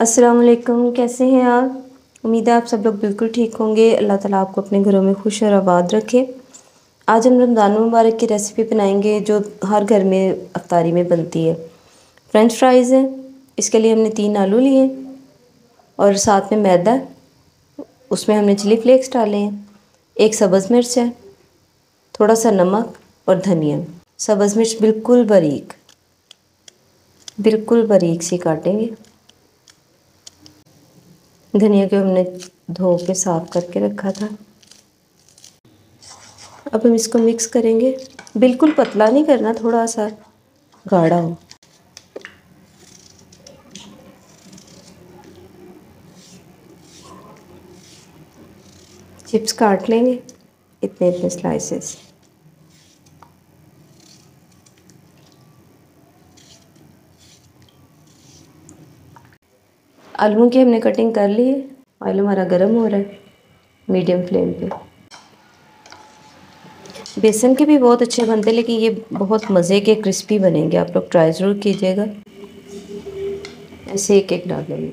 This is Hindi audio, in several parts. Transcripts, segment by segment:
अस्सलाम वालेकुम कैसे हैं आप? उम्मीद है आप सब लोग बिल्कुल ठीक होंगे। अल्लाह ताला आपको अपने घरों में खुश और आबाद रखे। आज हम रमज़ान मुबारक की रेसिपी बनाएँगे, जो हर घर में अफ्तारी में बनती है। फ्रेंच फ्राइज़ हैं। इसके लिए हमने तीन आलू लिए और साथ में मैदा। उसमें हमने चिली फ्लेक्स डाले हैं। एक सब्ज़ मिर्च है। थोड़ा सा नमक और धनिया। सब्ज़ मिर्च बिल्कुल बारीक। बिल्कुल बारीक सी काटेंगे। धनिया को हमने धो के साफ़ करके रखा था। अब हम इसको मिक्स करेंगे। बिल्कुल पतला नहीं करना, थोड़ा सा गाढ़ा हो। चिप्स काट लेंगे इतने इतने स्लाइसेस आलूओं की हमने कटिंग कर ली है। ऑयल हमारा गर्म हो रहा है मीडियम फ्लेम पे। बेसन के भी बहुत अच्छे बनते हैं, लेकिन ये बहुत मज़े के क्रिस्पी बनेंगे। आप लोग ट्राई ज़रूर कीजिएगा। ऐसे एक एक डाल लेंगे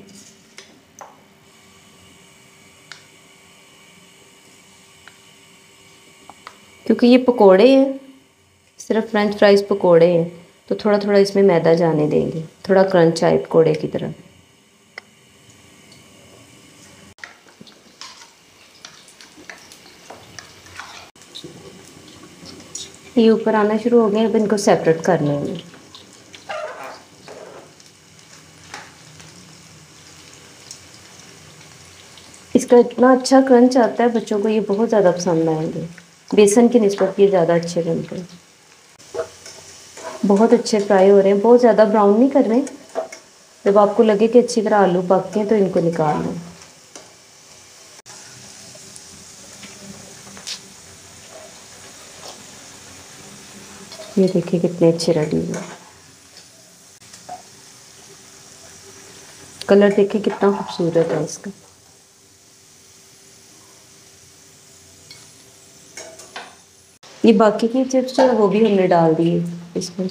क्योंकि ये पकोड़े हैं, सिर्फ़ फ्रेंच फ्राइज़ पकोड़े हैं तो थोड़ा थोड़ा इसमें मैदा जाने देंगे। थोड़ा क्रंच आए पकोड़े की तरह। ये ऊपर आना शुरू हो गए अब इनको सेपरेट कर लेंगे इसका इतना अच्छा क्रंच आता है, बच्चों को ये बहुत ज़्यादा पसंद आएँगे। बेसन की नस्बत ये ज़्यादा अच्छे बनते हैं बहुत अच्छे फ्राई हो रहे हैं, बहुत ज़्यादा ब्राउन नहीं कर रहे। जब आपको लगे कि अच्छी तरह आलू पक हैं तो इनको निकाल लें। ये देखिए कितने अच्छे रेडी हुए। कलर देखिए कितना खूबसूरत है इसका। ये बाकी की चिप्स जो है वो भी हमने डाल दिए इसमें।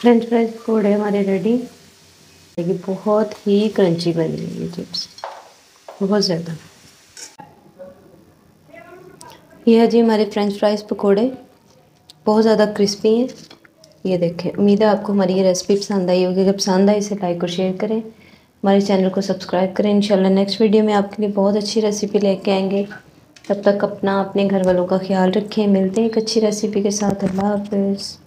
फ्रेंच फ्राइज पकौड़े हमारे रेडी बहुत ही क्रंची बनी है ये चिप्स बहुत ज़्यादा। ये है जी हमारे फ्रेंच फ्राइज़ पकोड़े। बहुत ज़्यादा क्रिस्पी हैं। ये देखें। उम्मीद है आपको हमारी ये रेसिपी पसंद आई होगी। अगर पसंद आई, इसे लाइक और शेयर करें। हमारे चैनल को सब्सक्राइब करें। इंशाल्लाह नेक्स्ट वीडियो में आपके लिए बहुत अच्छी रेसिपी लेके आएँगे। तब तक अपना, अपने घर वालों का ख्याल रखें। मिलते हैं एक अच्छी रेसिपी के साथ। अल्लाह हाफिज़।